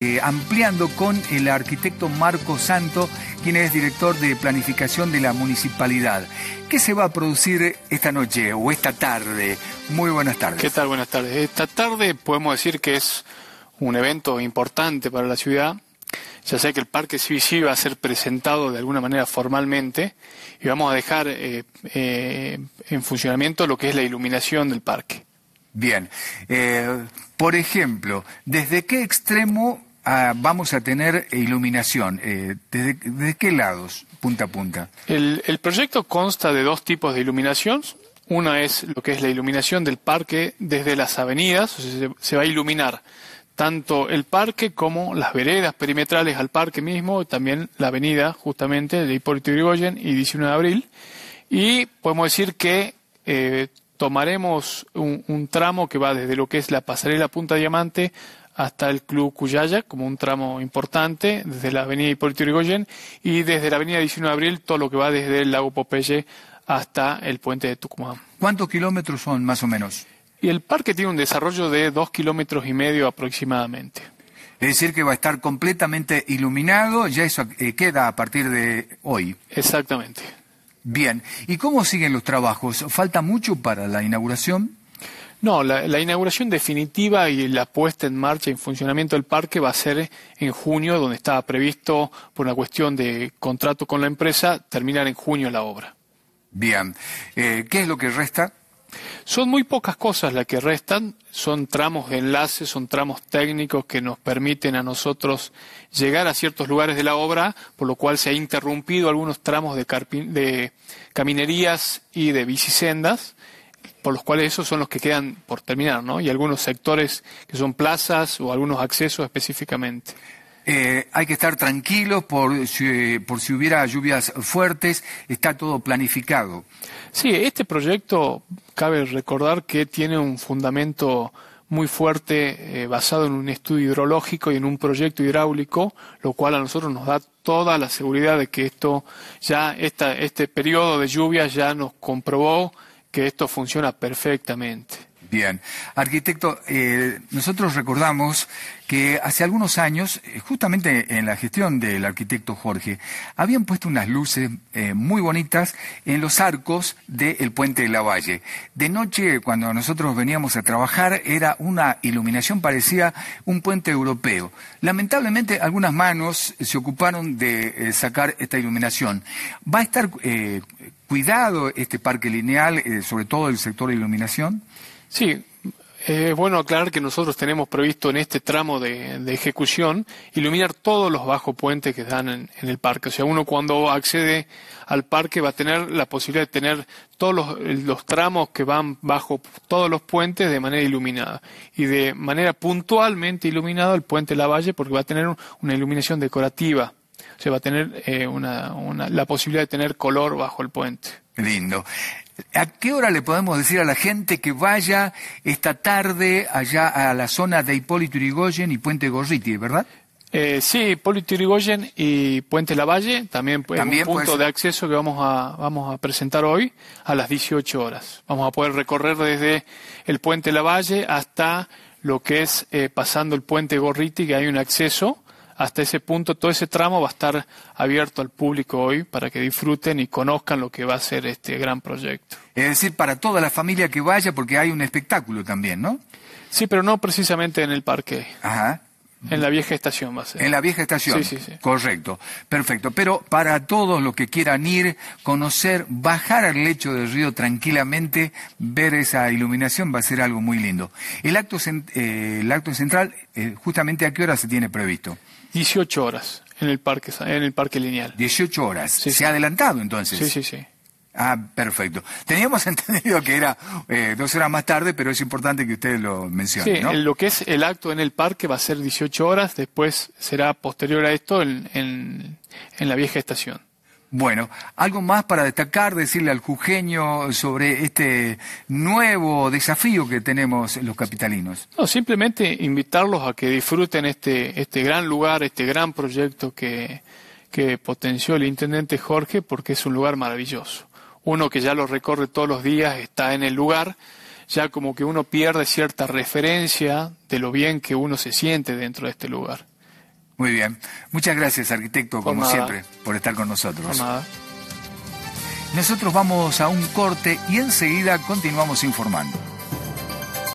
Eh, ampliando con el arquitecto Marco Santo, quien es director de planificación de la municipalidad. ¿Qué se va a producir esta noche o esta tarde? Muy buenas tardes. ¿Qué tal? Buenas tardes. Esta tarde podemos decir que es un evento importante para la ciudad. Ya sé que el Parque CBC va a ser presentado de alguna manera formalmente y vamos a dejar eh, eh, en funcionamiento lo que es la iluminación del parque. Bien. por ejemplo, ¿desde qué extremo Ah, vamos a tener iluminación. Eh, ¿desde, qué lados, punta a punta? El, proyecto consta de dos tipos de iluminación. Una es lo que es la iluminación del parque desde las avenidas, se, va a iluminar tanto el parque como las veredas perimetrales al parque mismo, también la avenida justamente de Hipólito Yrigoyen y 19 de abril. Y podemos decir que eh, tomaremos un, tramo que va desde lo que es la pasarela Punta Diamante hasta el Club Cuyaya, como un tramo importante, desde la avenida Hipólito Yrigoyen, y desde la avenida 19 de abril, todo lo que va desde el lago Popeye hasta el puente de Tucumán. ¿Cuántos kilómetros son más o menos? Y el parque tiene un desarrollo de dos kilómetros y medio aproximadamente. Es decir, que va a estar completamente iluminado, ya eso eh, queda a partir de hoy. Exactamente. Bien, ¿y cómo siguen los trabajos? ¿Falta mucho para la inauguración? No, la, inauguración definitiva y la puesta en marcha y en funcionamiento del parque va a ser en junio, donde estaba previsto, por una cuestión de contrato con la empresa, terminar en junio la obra. Bien. Eh, ¿Qué es lo que resta? Son muy pocas cosas las que restan, son tramos de enlace, son tramos técnicos que nos permiten a nosotros llegar a ciertos lugares de la obra, por lo cual se ha interrumpido algunos tramos de, de caminerías y de bicisendas por los cuales esos son los que quedan por terminar, ¿no? Y algunos sectores que son plazas o algunos accesos específicamente. Eh, hay que estar tranquilos por si, por si hubiera lluvias fuertes, está todo planificado. Sí, este proyecto cabe recordar que tiene un fundamento muy fuerte eh, basado en un estudio hidrológico y en un proyecto hidráulico, lo cual a nosotros nos da toda la seguridad de que esto ya esta, este periodo de lluvias ya nos comprobó que esto funciona perfectamente. Bien. Arquitecto, eh, nosotros recordamos que hace algunos años, eh, justamente en la gestión del arquitecto Jorge, habían puesto unas luces eh, muy bonitas en los arcos del puente de la Valle. De noche, cuando nosotros veníamos a trabajar, era una iluminación parecía un puente europeo. Lamentablemente, algunas manos se ocuparon de sacar esta iluminación. ¿Va a estar cuidado este parque lineal, sobre todo el sector de iluminación? Sí, es bueno aclarar que nosotros tenemos previsto en este tramo de, ejecución iluminar todos los bajos puentes que dan en, el parque. O sea, uno cuando accede al parque va a tener la posibilidad de tener todos los, tramos que van bajo todos los puentes de manera iluminada. Y de manera puntualmente iluminado el puente La Valle porque va a tener una iluminación decorativa se va a tener eh, una, la posibilidad de tener color bajo el puente. Lindo. ¿A qué hora le podemos decir a la gente que vaya esta tarde allá a la zona de Hipólito Yrigoyen y Puente Gorriti, verdad? Eh, sí, Hipólito Yrigoyen y Puente Lavalle, también, también un punto de acceso que vamos a, vamos a presentar hoy a las 18 horas. Vamos a poder recorrer desde el Puente Lavalle hasta lo que es eh, pasando el Puente Gorriti, que hay un acceso hasta ese punto, todo ese tramo va a estar abierto al público hoy para que disfruten y conozcan lo que va a ser este gran proyecto. Es decir, para toda la familia que vaya, porque hay un espectáculo también, ¿no? Sí, pero no precisamente en el parque. Ajá. En la vieja estación va a ser. En la vieja estación. Sí, sí, sí. Correcto. Perfecto. Pero para todos los que quieran ir, conocer, bajar al lecho del río tranquilamente, ver esa iluminación va a ser algo muy lindo. El acto, eh, el acto central, eh, justamente a qué hora se tiene previsto? 18 horas en el parque, en el parque lineal. 18 horas. ¿Se ha adelantado entonces? Sí, sí, sí. Ah, perfecto. Teníamos entendido que era eh, dos horas más tarde, pero es importante que usted lo mencione. Sí, lo que es el acto en el parque va a ser 18 horas, después será posterior a esto en, en la vieja estación. Bueno, algo más para destacar, decirle al jujeño sobre este nuevo desafío que tenemos los capitalinos. No, simplemente invitarlos a que disfruten este, este gran lugar, este gran proyecto que, que potenció el intendente Jorge, porque es un lugar maravilloso uno que ya lo recorre todos los días está en el lugar, ya como que uno pierde cierta referencia de lo bien que uno se siente dentro de este lugar. Muy bien. Muchas gracias, arquitecto, como siempre, por estar con nosotros. Nosotros vamos a un corte y enseguida continuamos informando.